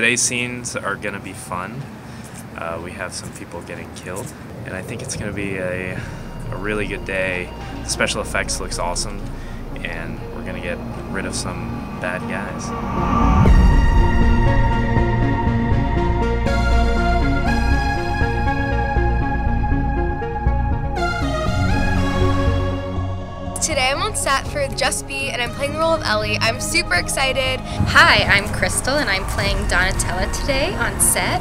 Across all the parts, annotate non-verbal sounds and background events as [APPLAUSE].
today's scenes are going to be fun. Uh, we have some people getting killed, and I think it's going to be a, a really good day. The special effects looks awesome, and we're going to get rid of some bad guys. Today I'm on set for Just Be and I'm playing the role of Ellie. I'm super excited. Hi, I'm Krystal and I'm playing Donatella today on set.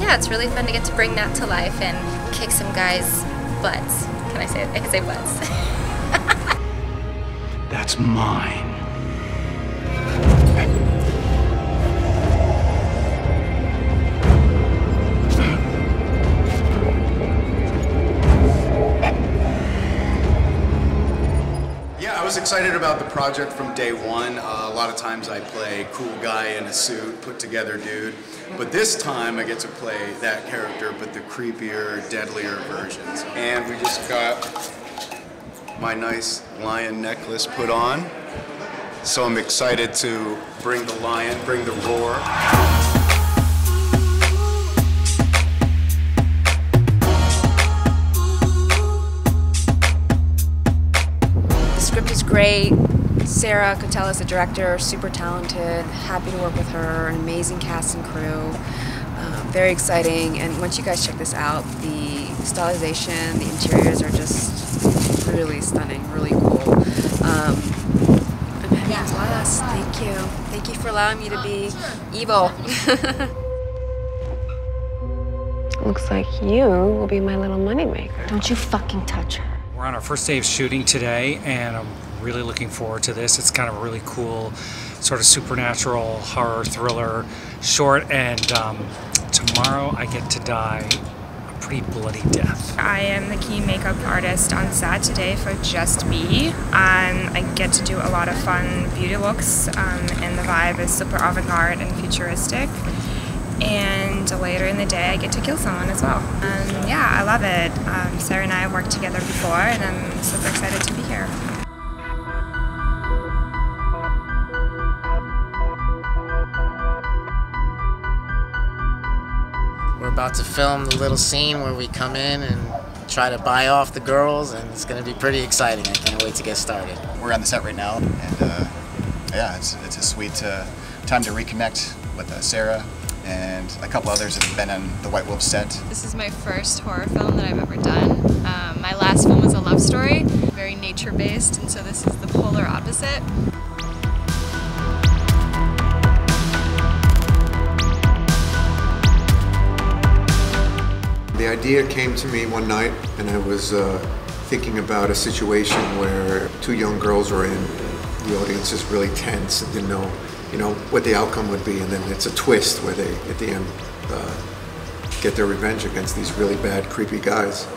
Yeah, it's really fun to get to bring that to life and kick some guys' butts. Can I say it? I can say butts. [LAUGHS] That's mine. Was excited about the project from day one. Uh, a lot of times I play cool guy in a suit, put together dude. But this time I get to play that character, but the creepier, deadlier versions. And we just got my nice lion necklace put on. So I'm excited to bring the lion, bring the roar. Great. Sarah Koteles is the director, super talented. Happy to work with her, an amazing cast and crew. Um, very exciting. And once you guys check this out, the stylization, the interiors are just really stunning, really cool. Um, I'm having a blast. Thank you. Thank you for allowing me to be evil. [LAUGHS] Looks like you will be my little moneymaker. Don't you fucking touch her. We're on our first day of shooting today, and I'm really looking forward to this. It's kind of a really cool, sort of supernatural horror thriller short, and um, tomorrow I get to die a pretty bloody death. I am the key makeup artist on set today for Just Be. Um, I get to do a lot of fun beauty looks, um, and the vibe is super avant garde and futuristic. And later in the day, I get to kill someone as well. Um, yeah, I love it. Um, Sarah and I have worked together before, and I'm super excited to be here. About to film the little scene where we come in and try to buy off the girls, and it's going to be pretty exciting. I can't wait to get started. We're on the set right now, and uh, yeah, it's, it's a sweet uh, time to reconnect with uh, Sarah and a couple others that have been on the White Wolf set. This is my first horror film that I've ever done. Um, my last film was a love story, very nature-based, and so this is the polar opposite. The idea came to me one night, and I was uh, thinking about a situation where two young girls were in. The audience is really tense and didn't know, you know, what the outcome would be, and then it's a twist where they, at the end, uh, get their revenge against these really bad, creepy guys.